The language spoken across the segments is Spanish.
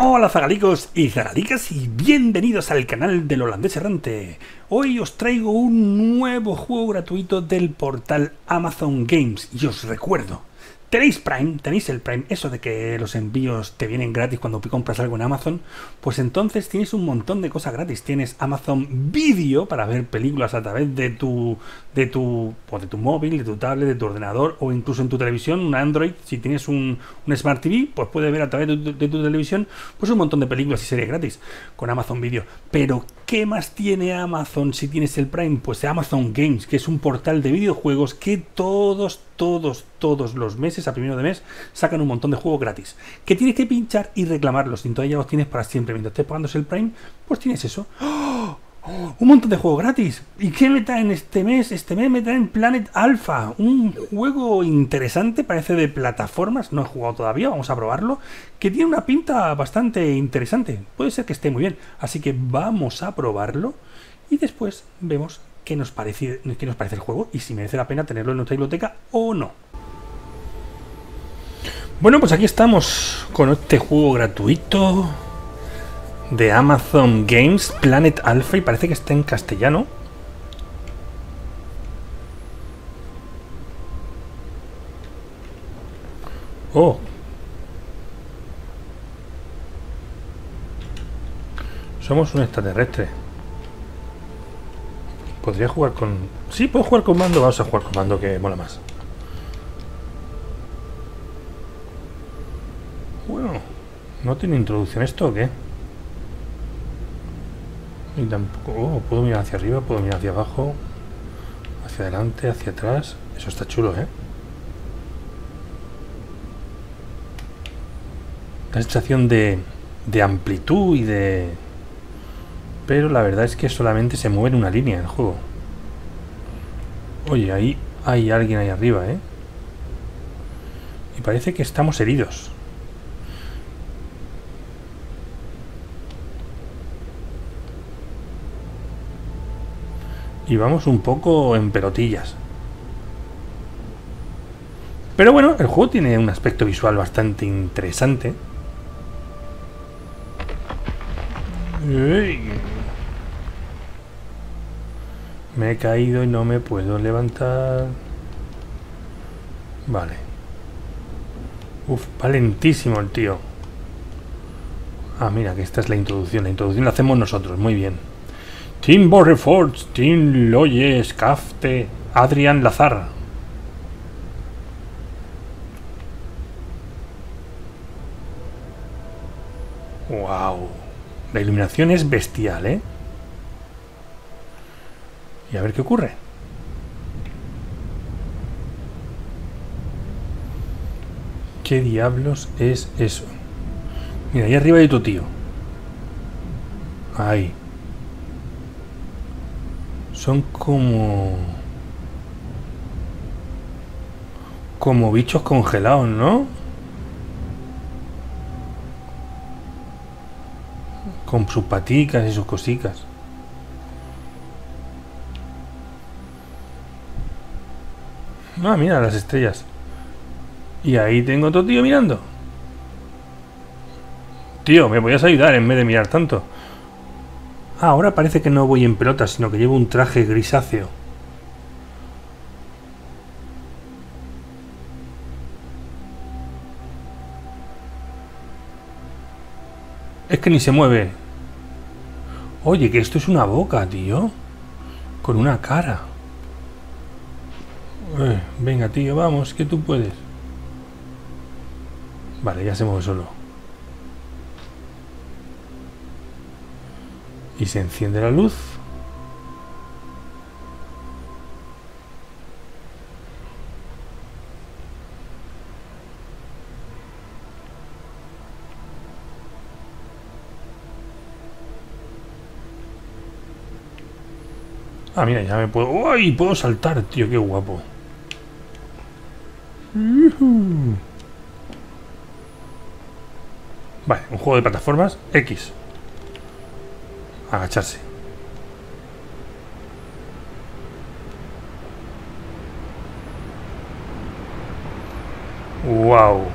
Hola zagalicos y zagalicas y bienvenidos al canal del holandés errante. Hoy os traigo un nuevo juego gratuito del portal Amazon Games y os recuerdo Tenéis Prime, tenéis el Prime, eso de que los envíos te vienen gratis cuando compras algo en Amazon, pues entonces tienes un montón de cosas gratis. Tienes Amazon Video para ver películas a través de tu de tu pues de tu móvil, de tu tablet, de tu ordenador o incluso en tu televisión, un Android, si tienes un, Smart TV, pues puedes ver a través de tu, de tu, televisión pues un montón de películas y series gratis con Amazon Video. Pero ¿qué más tiene Amazon si tienes el Prime? Pues Amazon Games, que es un portal de videojuegos que todos todos, todos los meses, a primero de mes, sacan un montón de juegos gratis. Que tienes que pinchar y reclamarlos. Y entonces ya los tienes para siempre. Mientras estés pagando el Prime, pues tienes eso. ¡Oh! Un montón de juegos gratis. ¿Y qué me traen este mes? Este mes me traen Planet Alpha. Un juego interesante, parece de plataformas. No he jugado todavía, vamos a probarlo. Que tiene una pinta bastante interesante. Puede ser que esté muy bien. Así que vamos a probarlo. Y después vemos qué nos, parece, qué nos parece el juego y si merece la pena tenerlo en nuestra biblioteca o no. Bueno, pues aquí estamos con este juego gratuito de Amazon Games, Planet Alpha, y parece que está en castellano. Oh. Somos un extraterrestre. Podría jugar con... Sí, puedo jugar con mando. Vamos a jugar con mando que mola más. Bueno, ¿no tiene introducción esto o qué? Y tampoco... Oh, puedo mirar hacia arriba, puedo mirar hacia abajo. Hacia adelante, hacia atrás. Eso está chulo, ¿eh? La sensación de, de amplitud y de pero la verdad es que solamente se mueve en una línea el juego. Oye, ahí hay alguien ahí arriba, ¿eh? Y parece que estamos heridos. Y vamos un poco en pelotillas. Pero bueno, el juego tiene un aspecto visual bastante interesante. Me he caído y no me puedo levantar. Vale. Uf, valentísimo el tío. Ah, mira, que esta es la introducción. La introducción la hacemos nosotros, muy bien. Tim Borrefort, Tim Loyes, Cafte, Adrián Lazar. Wow. La iluminación es bestial, ¿eh? y a ver qué ocurre. ¿Qué diablos es eso? Mira, ahí arriba hay tu tío. Ahí. Son como... Como bichos congelados, ¿no? Con sus paticas y sus cositas. Ah, mira las estrellas. Y ahí tengo otro tío mirando. Tío, ¿me podías ayudar en vez de mirar tanto? Ah, ahora parece que no voy en pelota, sino que llevo un traje grisáceo. Es que ni se mueve. Oye, que esto es una boca, tío. Con una cara. Eh, venga, tío, vamos, que tú puedes. Vale, ya se mueve solo. Y se enciende la luz. Ah, mira, ya me puedo... ¡Uy! Puedo saltar, tío, qué guapo. Vale, un juego de plataformas X. Agacharse. Wow.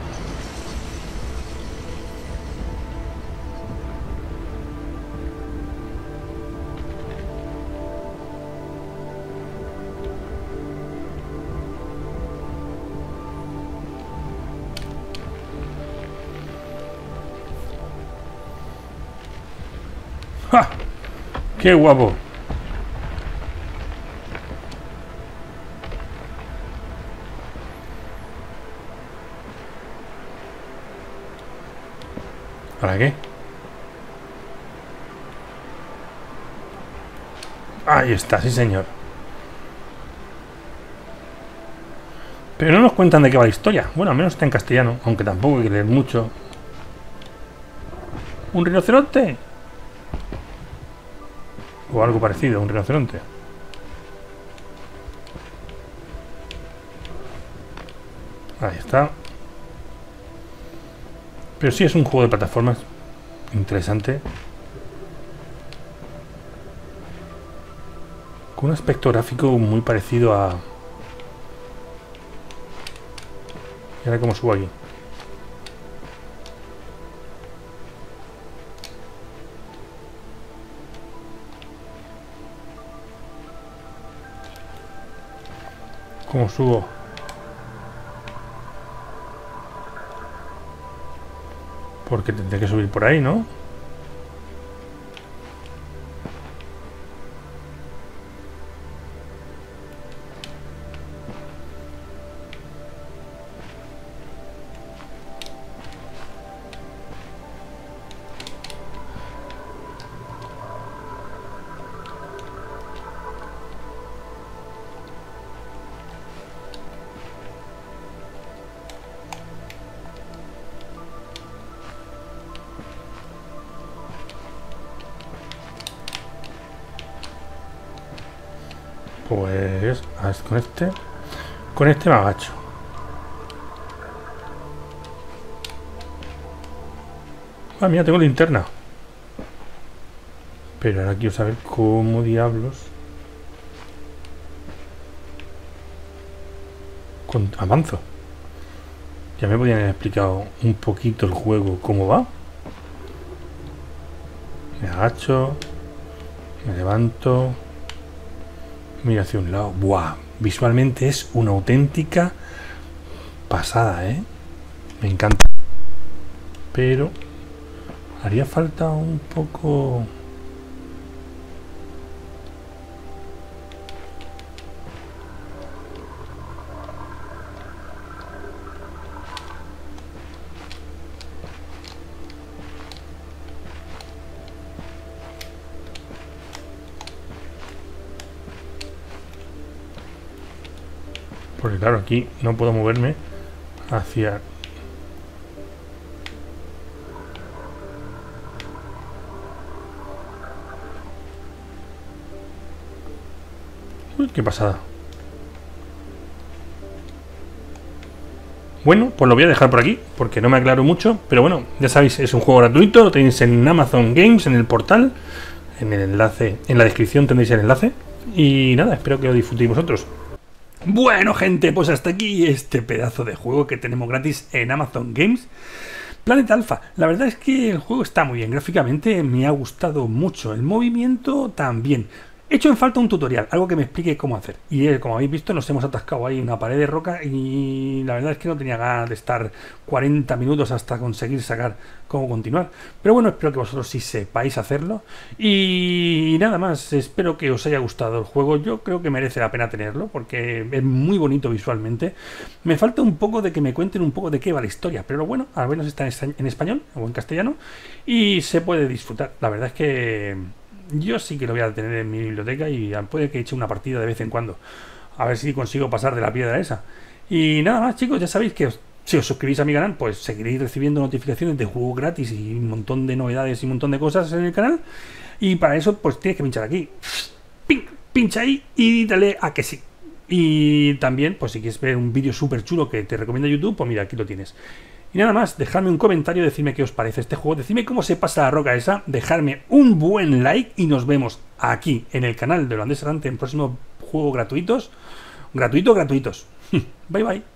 ¡Ja! ¡Qué guapo! ¿Para qué? Ahí está, sí señor. Pero no nos cuentan de qué va la historia. Bueno, al menos está en castellano, aunque tampoco hay que leer mucho. ¿Un rinoceronte? O algo parecido, un rinoceronte. Ahí está. Pero sí es un juego de plataformas interesante. Con un aspecto gráfico muy parecido a... Y ahora cómo subo aquí. ¿Cómo subo? Porque tendré que subir por ahí, ¿no? Pues con este con este me agacho. Ah, mira, tengo linterna. Pero ahora quiero saber cómo diablos con avanzo. Ya me podían haber explicado un poquito el juego cómo va. Me agacho, me levanto, Mira hacia un lado. Buah, visualmente es una auténtica pasada, ¿eh? Me encanta. Pero haría falta un poco... Porque claro, aquí no puedo moverme hacia... Uy, qué pasada. Bueno, pues lo voy a dejar por aquí, porque no me aclaro mucho, pero bueno, ya sabéis, es un juego gratuito, lo tenéis en Amazon Games, en el portal, en el enlace, en la descripción tendréis el enlace, y nada, espero que lo disfrutéis vosotros. Bueno, gente, pues hasta aquí este pedazo de juego que tenemos gratis en Amazon Games. Planet Alpha, la verdad es que el juego está muy bien, gráficamente me ha gustado mucho, el movimiento también. He hecho en falta un tutorial, algo que me explique cómo hacer. Y eh, como habéis visto, nos hemos atascado ahí una pared de roca y la verdad es que no tenía ganas de estar 40 minutos hasta conseguir sacar cómo continuar. Pero bueno, espero que vosotros sí sepáis hacerlo. Y nada más, espero que os haya gustado el juego. Yo creo que merece la pena tenerlo porque es muy bonito visualmente. Me falta un poco de que me cuenten un poco de qué va la historia, pero bueno, al menos está en español o en castellano y se puede disfrutar. La verdad es que yo sí que lo voy a tener en mi biblioteca y puede que eche una partida de vez en cuando. A ver si consigo pasar de la piedra esa. Y nada más, chicos, ya sabéis que si os suscribís a mi canal, pues seguiréis recibiendo notificaciones de juegos gratis y un montón de novedades y un montón de cosas en el canal. Y para eso, pues tienes que pinchar aquí. Pincha ahí y dale a que sí. Y también, pues si quieres ver un vídeo súper chulo que te recomienda YouTube, pues mira, aquí lo tienes. Y nada más, dejadme un comentario, decidme qué os parece este juego, decidme cómo se pasa la roca esa, dejarme un buen like y nos vemos aquí en el canal de Holandés Errante en próximos juegos gratuitos. Gratuitos, gratuitos. bye bye.